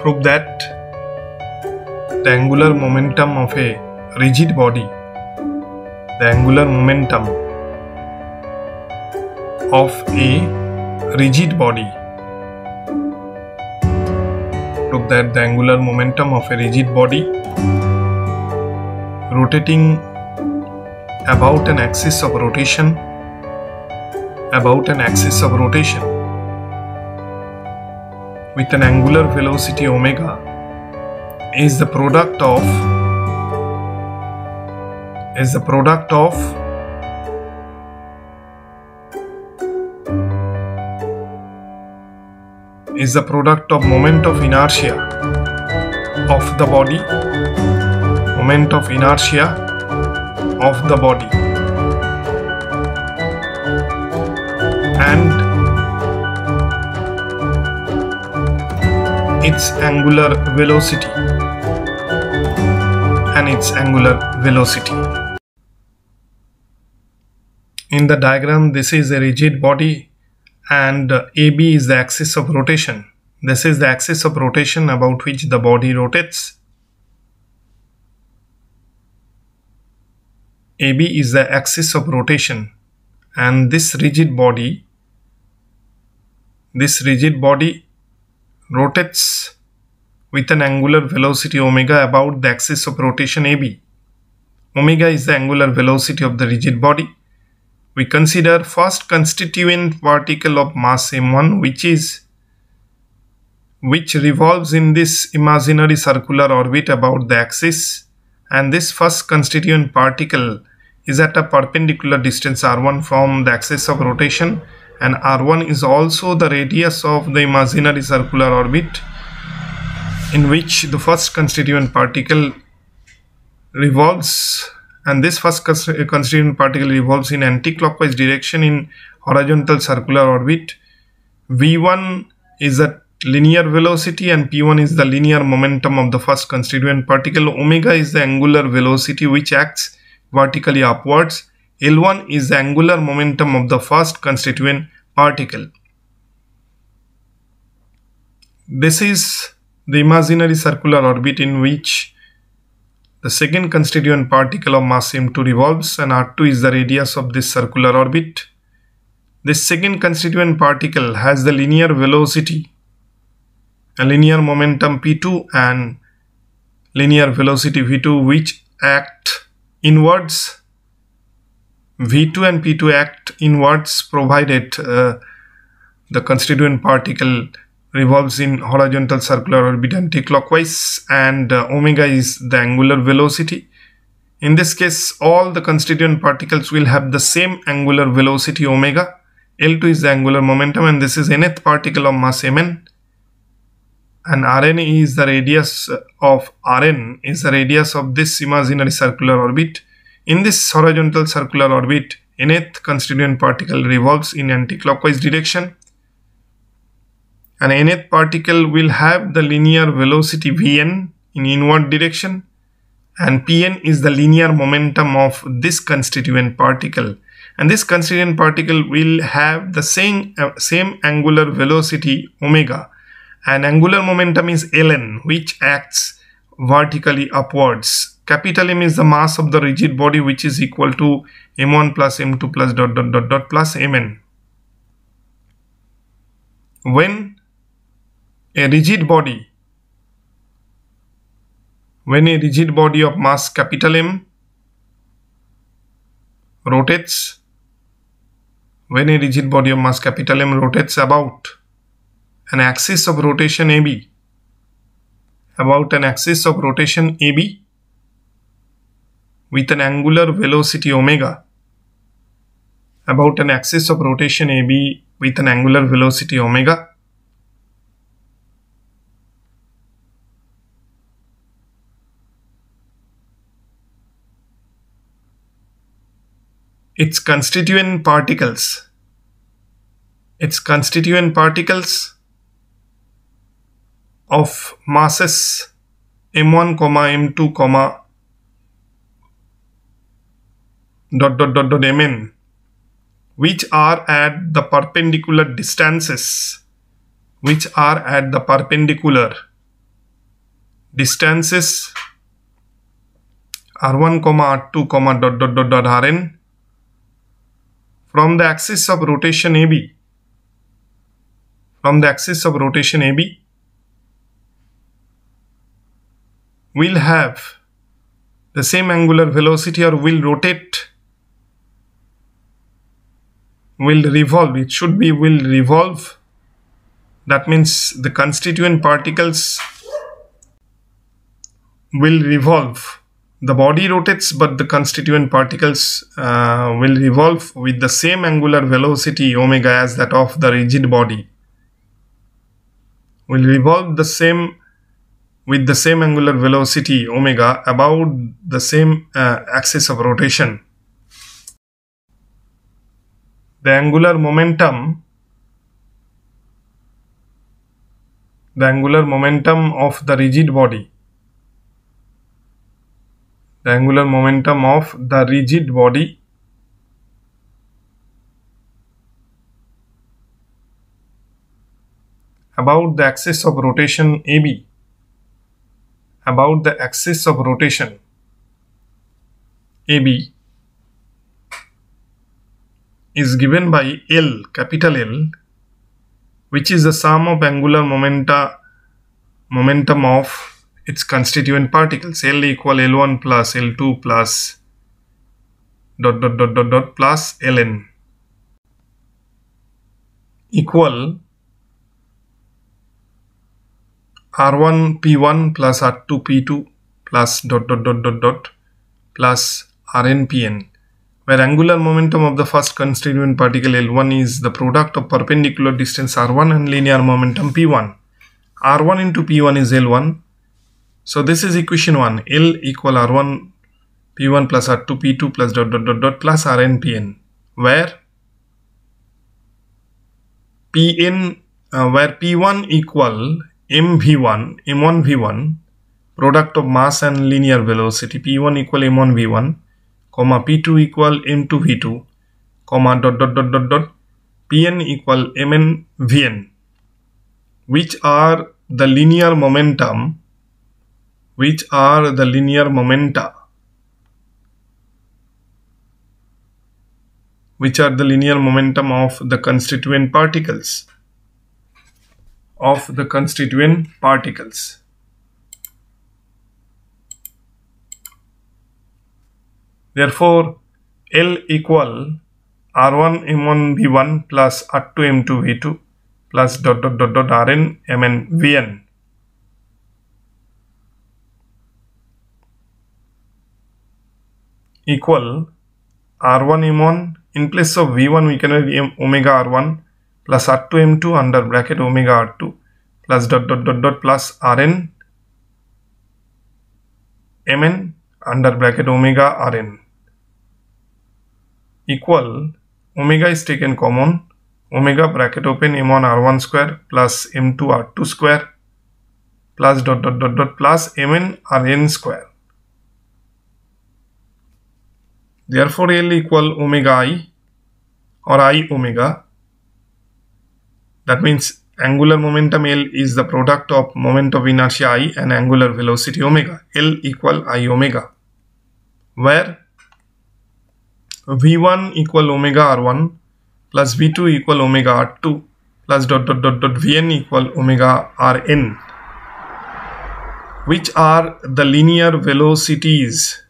prove that the angular momentum of a rigid body, the angular momentum of a rigid body, prove that the angular momentum of a rigid body rotating about an axis of rotation about an axis of rotation with an angular velocity omega is the product of is the product of is the product of moment of inertia of the body moment of inertia of the body its angular velocity and its angular velocity. In the diagram, this is a rigid body and AB is the axis of rotation. This is the axis of rotation about which the body rotates. AB is the axis of rotation and this rigid body this rigid body rotates with an angular velocity omega about the axis of rotation AB. Omega is the angular velocity of the rigid body. We consider first constituent particle of mass m1 which is which revolves in this imaginary circular orbit about the axis and this first constituent particle is at a perpendicular distance r1 from the axis of rotation and r1 is also the radius of the imaginary circular orbit in which the first constituent particle revolves. And this first constituent particle revolves in anticlockwise direction in horizontal circular orbit. V1 is the linear velocity and p1 is the linear momentum of the first constituent particle. Omega is the angular velocity which acts vertically upwards L1 is the angular momentum of the first constituent particle. This is the imaginary circular orbit in which the second constituent particle of mass m2 revolves and r2 is the radius of this circular orbit. This second constituent particle has the linear velocity, a linear momentum p2 and linear velocity v2 which act inwards V2 and P2 act inwards provided uh, the constituent particle revolves in horizontal circular orbit anticlockwise and uh, omega is the angular velocity. In this case, all the constituent particles will have the same angular velocity omega. L2 is the angular momentum and this is nth particle of mass mn and Rn is the radius of Rn is the radius of this imaginary circular orbit in this horizontal circular orbit, nth constituent particle revolves in anticlockwise direction. An nth particle will have the linear velocity vn in inward direction. And pn is the linear momentum of this constituent particle. And this constituent particle will have the same uh, same angular velocity omega. And angular momentum is ln which acts vertically upwards Capital M is the mass of the rigid body which is equal to m1 plus m2 plus dot dot dot dot plus mn. When a rigid body when a rigid body of mass capital M rotates when a rigid body of mass capital M rotates about an axis of rotation AB about an axis of rotation AB with an angular velocity omega about an axis of rotation AB with an angular velocity omega. Its constituent particles its constituent particles of masses m1 comma m2 comma dot dot dot dot mn which are at the perpendicular distances which are at the perpendicular distances r1 comma r2 comma dot dot dot dot rn from the axis of rotation AB from the axis of rotation AB will have the same angular velocity or will rotate will revolve. It should be will revolve. That means the constituent particles will revolve. The body rotates but the constituent particles uh, will revolve with the same angular velocity omega as that of the rigid body. Will revolve the same with the same angular velocity omega about the same uh, axis of rotation the angular momentum the angular momentum of the rigid body the angular momentum of the rigid body about the axis of rotation AB about the axis of rotation AB is given by L capital L which is the sum of angular momenta momentum of its constituent particles. L equal L1 plus L2 plus dot dot dot dot dot plus Ln equal R1 P1 plus R2 P2 plus dot dot dot dot dot plus Rn Pn where angular momentum of the first constituent particle L1 is the product of perpendicular distance R1 and linear momentum P1. R1 into P1 is L1 so this is equation 1 L equal R1 P1 plus R2 P2 plus dot dot dot dot plus Rn Pn. Where? Pn uh, where P1 equal mv1 m1 v1 product of mass and linear velocity. P1 equal m1 v1 comma P2 equal m2 v2 comma dot dot dot dot dot Pn equal mn vn which are the linear momentum which are the linear momenta which are the linear momentum of the constituent particles of the constituent particles therefore L equal R1 M1 V1 plus R2 M2 V2 plus dot dot dot dot Rn Mn Vn. Equal r1 m1 in place of v1 we can write omega r1 plus r2 m2 under bracket omega r2 plus dot dot dot dot plus rn mn under bracket omega rn equal omega is taken common omega bracket open m1 r1 square plus m2 r2 square plus dot dot dot dot plus mn rn square Therefore, L equal omega i or i omega. That means angular momentum L is the product of moment of inertia i and angular velocity omega. L equal i omega. Where V1 equal omega R1 plus V2 equal omega R2 plus dot dot dot dot Vn equal omega Rn which are the linear velocities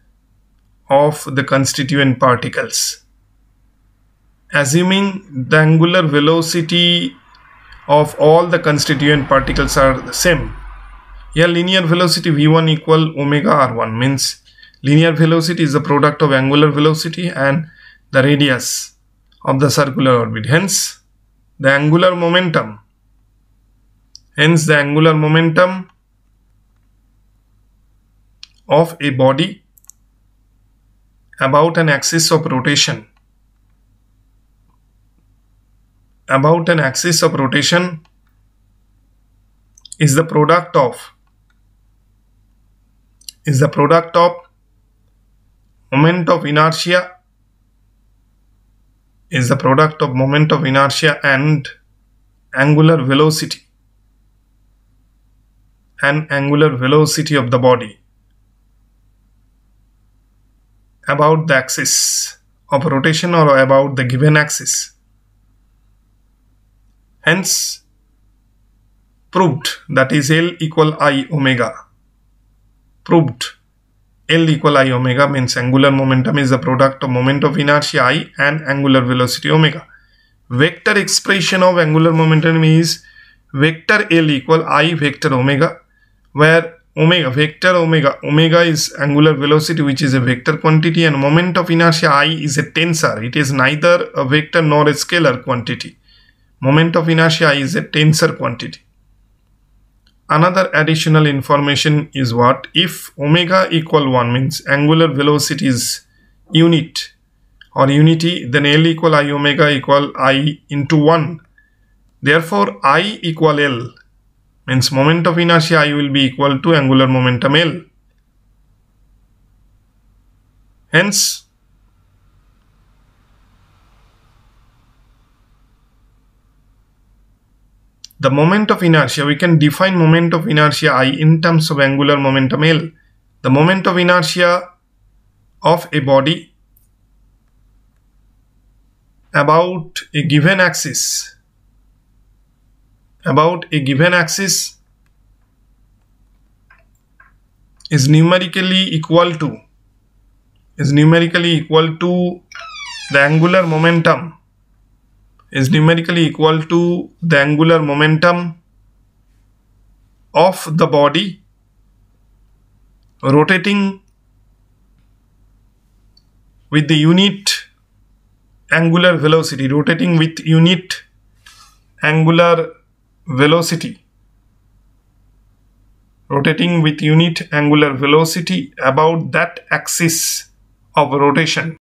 of the constituent particles. Assuming the angular velocity of all the constituent particles are the same. Here linear velocity v1 equal omega r1 means linear velocity is the product of angular velocity and the radius of the circular orbit. Hence the angular momentum hence the angular momentum of a body about an axis of rotation about an axis of rotation is the product of is the product of moment of inertia is the product of moment of inertia and angular velocity and angular velocity of the body about the axis of rotation or about the given axis. Hence, proved that is L equal I omega. Proved L equal I omega means angular momentum is the product of moment of inertia I and angular velocity omega. Vector expression of angular momentum is vector L equal I vector omega where omega vector omega omega is angular velocity which is a vector quantity and moment of inertia I is a tensor. It is neither a vector nor a scalar quantity. Moment of inertia I is a tensor quantity. Another additional information is what if omega equal 1 means angular velocity is unit or unity then L equal I omega equal I into 1. Therefore I equal L means moment of inertia I will be equal to angular momentum L. Hence the moment of inertia, we can define moment of inertia I in terms of angular momentum L. The moment of inertia of a body about a given axis about a given axis is numerically equal to is numerically equal to the angular momentum is numerically equal to the angular momentum of the body rotating with the unit angular velocity rotating with unit angular velocity rotating with unit angular velocity about that axis of rotation